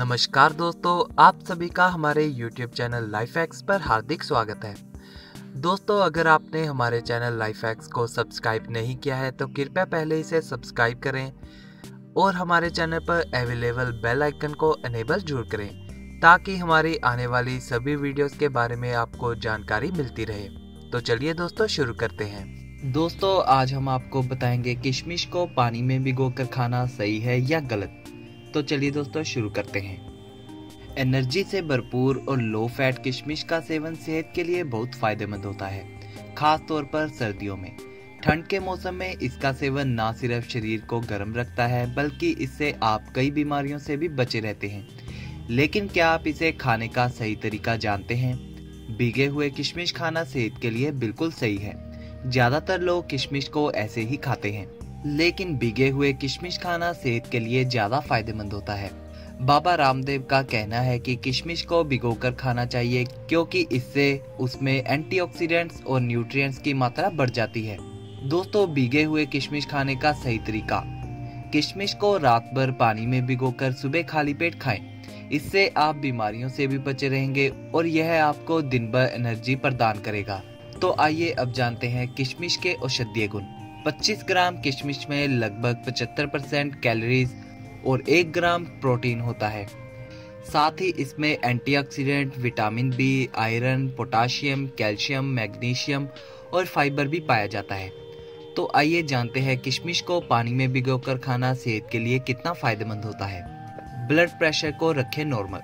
नमस्कार दोस्तों, आप सभी का हमारे YouTube चैनल लाइफ एक्स पर हार्दिक स्वागत है। दोस्तों, अगर आपने हमारे चैनल लाइफ एक्स को सब्सक्राइब नहीं किया है तो कृपया पहले इसे सब्सक्राइब करें और हमारे चैनल पर अवेलेबल बेल आइकन को अनेबल ज़रूर करें, ताकि हमारी आने वाली सभी वीडियोस के बारे में आपको जानकारी मिलती रहे। तो चलिए दोस्तों, शुरू करते हैं। दोस्तों, आज हम आपको बताएँगे किशमिश को पानी में भिगोकर खाना सही है या गलत। तो चलिए दोस्तों, शुरू करते हैं। एनर्जी से भरपूर और लो फैट किशमिश का सेवन सेहत के लिए बहुत फ़ायदेमंद होता है, खास तौर पर सर्दियों में। ठंड के मौसम में इसका सेवन न सिर्फ़ शरीर को गर्म रखता है, बल्कि इससे आप कई बीमारियों से भी बचे रहते हैं। लेकिन क्या आप इसे खाने का सही तरीका जानते हैं? भीगे हुए किशमिश खाना सेहत के लिए बिल्कुल सही है। ज़्यादातर लोग किशमिश को ऐसे ही खाते हैं। लेकिन भीगे हुए किशमिश खाना सेहत के लिए ज़्यादा फ़ायदेमंद होता है। बाबा रामदेव का कहना है कि किशमिश को भिगोकर खाना चाहिए, क्योंकि इससे उसमें एंटीऑक्सीडेंट्स और न्यूट्रिएंट्स की मात्रा बढ़ जाती है। दोस्तों, भीगे हुए किशमिश खाने का सही तरीका। किशमिश को रात भर पानी में भिगोकर सुबह खाली पेट खाएँ। इससे आप बीमारियों से भी बचे रहेंगे और यह आपको दिन भर एनर्जी प्रदान करेगा। तो आइए अब जानते हैं किशमिश के औषधीय गुण। 25 ग्राम किशमिश में लगभग 75 परसेंट कैलोरीज और 1 ग्राम प्रोटीन होता है। साथ ही इसमें antioxidant, vitamin B iron potassium calcium magnesium और फाइबर भी पाया जाता है। तो आइए जानते हैं किशमिश को पानी में भिगोकर खाना सेहत के लिए कितना फ़ायदेमंद होता है। ब्लड प्रेशर को रखें नॉर्मल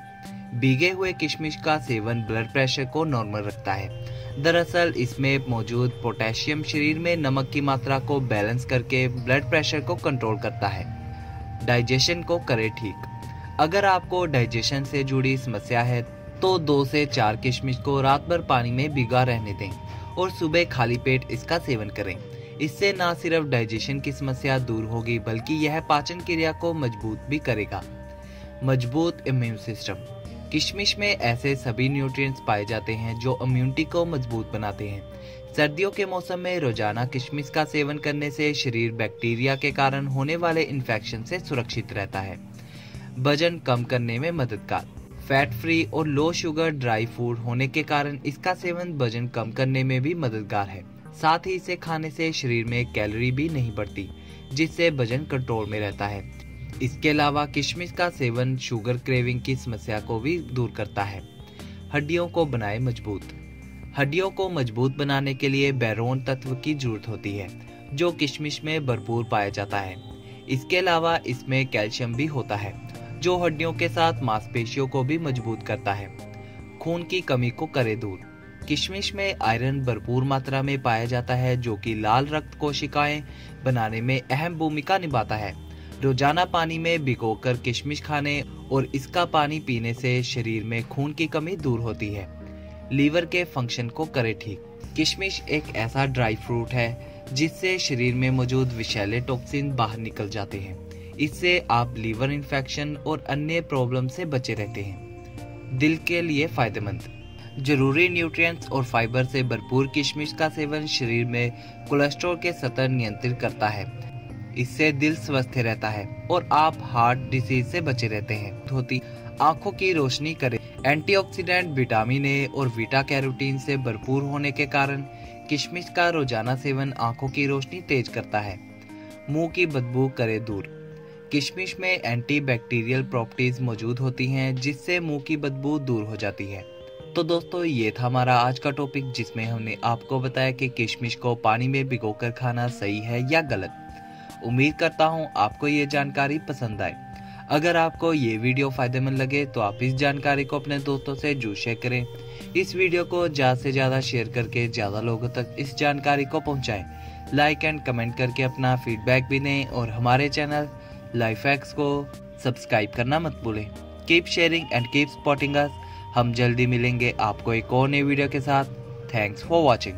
भीगे हुए किशमिश का सेवन ब्लड प्रेशर को नॉर्मल रखता है। दरअसल, इसमें मौजूद पोटेशियम शरीर में नमक की मात्रा को बैलेंस करके ब्लड प्रेशर को कंट्रोल करता है। डाइजेशन को करे ठीक। अगर आपको डाइजेशन से जुड़ी समस्या है तो दो से चार किशमिश को रात भर पानी में भिगा रहने दें और सुबह खाली पेट इसका सेवन करें। इससे न सिर्फ़ डाइजेशन की समस्या दूर होगी, बल्कि यह पाचन क्रिया को मज़बूत भी करेगा। मज़बूत इम्यून सिस्टम किशमिश में ऐसे सभी न्यूट्रिएंट्स पाए जाते हैं जो इम्यूनिटी को मज़बूत बनाते हैं। सर्दियों के मौसम में रोज़ाना किशमिश का सेवन करने से शरीर बैक्टीरिया के कारण होने वाले इन्फेक्शन से सुरक्षित रहता है। वज़न कम करने में मददगार। फैट फ्री और लो शुगर ड्राई फ़ूड होने के कारण इसका सेवन वज़न कम करने में भी मददगार है। साथ ही इसे खाने से शरीर में कैलोरी भी नहीं बढ़ती, जिससे वज़न कंट्रोल में रहता है। इसके अलावा किशमिश का सेवन शुगर क्रेविंग की समस्या को भी दूर करता है। हड्डियों को बनाए मज़बूत। हड्डियों को मज़बूत बनाने के लिए बैरोन तत्व की ज़रूरत होती है, जो किशमिश में भरपूर पाया जाता है। इसके अलावा इसमें कैल्शियम भी होता है, जो हड्डियों के साथ मांसपेशियों को भी मज़बूत करता है। खून की कमी को करे दूर। किशमिश में आयरन भरपूर मात्रा में पाया जाता है, जो कि लाल रक्त कोशिकाएँ बनाने में अहम भूमिका निभाता है। रोज़ाना पानी में भिगोकर किशमिश खाने और इसका पानी पीने से शरीर में खून की कमी दूर होती है। लीवर के फ़ंक्शन को करे ठीक। किशमिश एक ऐसा ड्राई फ्रूट है जिससे शरीर में मौजूद विषैले टॉक्सिन बाहर निकल जाते हैं। इससे आप लीवर इन्फेक्शन और अन्य प्रॉब्लम से बचे रहते हैं। दिल के लिए फ़ायदेमंद। ज़रूरी न्यूट्रिएंट्स और फाइबर से भरपूर किशमिश का सेवन शरीर में कोलेस्ट्रॉल के स्तर नियंत्रित करता है। इससे दिल स्वस्थ रहता है और आप हार्ट डिसीज से बचे रहते हैं। होती आँखों की रोशनी करे। एंटीऑक्सीडेंट विटामिन ए और बीटा कैरोटीन से भरपूर होने के कारण किशमिश का रोज़ाना सेवन आँखों की रोशनी तेज करता है। मुँह की बदबू करे दूर। किशमिश में एंटी बैक्टीरियल प्रॉपर्टीज़ मौजूद होती हैं, जिससे मुँह की बदबू दूर हो जाती है। तो दोस्तों, ये था हमारा आज का टॉपिक जिसमें हमने आपको बताया कि किशमिश को पानी में भिगोकर खाना सही है या गलत। उम्मीद करता हूँ आपको ये जानकारी पसंद आए। अगर आपको ये वीडियो फ़ायदेमंद लगे तो आप इस जानकारी को अपने दोस्तों से ज़रूर शेयर करें। इस वीडियो को ज़्यादा से ज़्यादा शेयर करके ज़्यादा लोगों तक इस जानकारी को पहुँचाएँ। लाइक एंड कमेंट करके अपना फीडबैक भी दें और हमारे चैनल लाइफ एक्स को सब्सक्राइब करना मत भूलें। Keep sharing and keep supporting us हम जल्दी मिलेंगे आपको एक और नई वीडियो के साथ। Thanks for watching